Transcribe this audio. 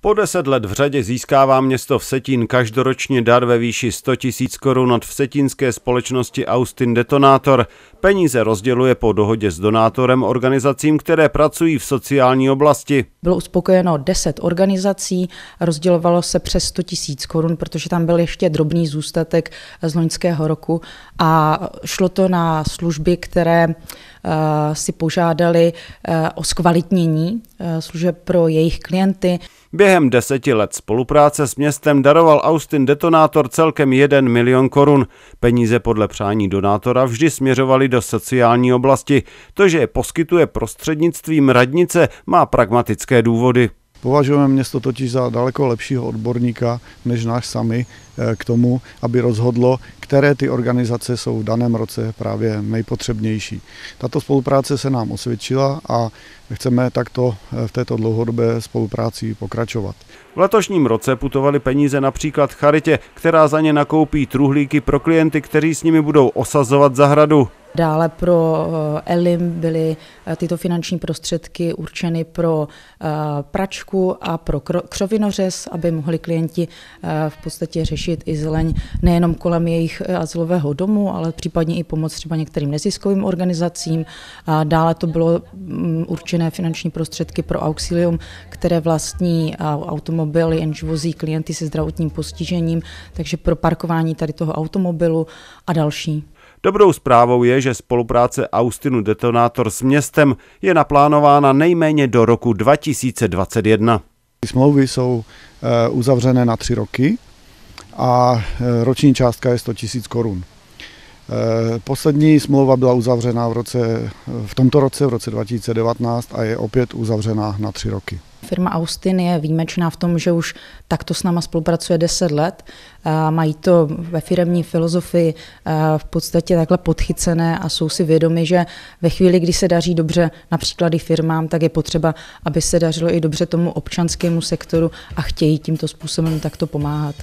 Po deset let v řadě získává město Vsetín každoročně dar ve výši 100 000 korun od vsetínské společnosti Austin Detonátor. Peníze rozděluje po dohodě s donátorem organizacím, které pracují v sociální oblasti. Bylo uspokojeno 10 organizací, rozdělovalo se přes 100 000 korun, protože tam byl ještě drobný zůstatek z loňského roku a šlo to na služby, které eh, si požádali eh, o zkvalitnění eh, služeb pro jejich klienty. Během deseti let spolupráce s městem daroval Austin Detonátor celkem 1 milion korun. Peníze podle přání donátora vždy směřovaly do sociální oblasti. To, že je poskytuje prostřednictvím radnice, má pragmatické důvody. Považujeme město totiž za daleko lepšího odborníka než náš sami eh, k tomu, aby rozhodlo, které ty organizace jsou v daném roce právě nejpotřebnější. Tato spolupráce se nám osvědčila a chceme takto eh, v této dlouhodobé spolupráci pokračovat. V letošním roce putovaly peníze například Charitě, která za ně nakoupí truhlíky pro klienty, kteří s nimi budou osazovat zahradu. Dále pro eh, Elim byly eh, tyto finanční prostředky určeny pro eh, pračku a pro křovinořez, aby mohli klienti v podstatě řešit i zeleň nejenom kolem jejich azylového domu, ale případně i pomoc třeba některým neziskovým organizacím. Dále to bylo mm, určené finanční prostředky pro Auxilium, které vlastní automobily, jenž vozí klienty se zdravotním postižením, takže pro parkování tady toho automobilu a další. Dobrou zprávou je, že spolupráce Austinu Detonátor s městem je naplánována nejméně do roku 2021. Smlouvy jsou eh, uzavřené na tři roky a eh, roční částka je 100 000 korun. Eh, poslední smlouva byla uzavřena v, roce, v tomto roce, v roce 2019 a je opět uzavřena na tři roky. Firma Austin je výjimečná v tom, že už takto s náma spolupracuje 10 let. Mají to ve firemní filozofii v podstatě takhle podchycené a jsou si vědomi, že ve chvíli, kdy se daří dobře například i firmám, tak je potřeba, aby se dařilo i dobře tomu občanskému sektoru a chtějí tímto způsobem takto pomáhat.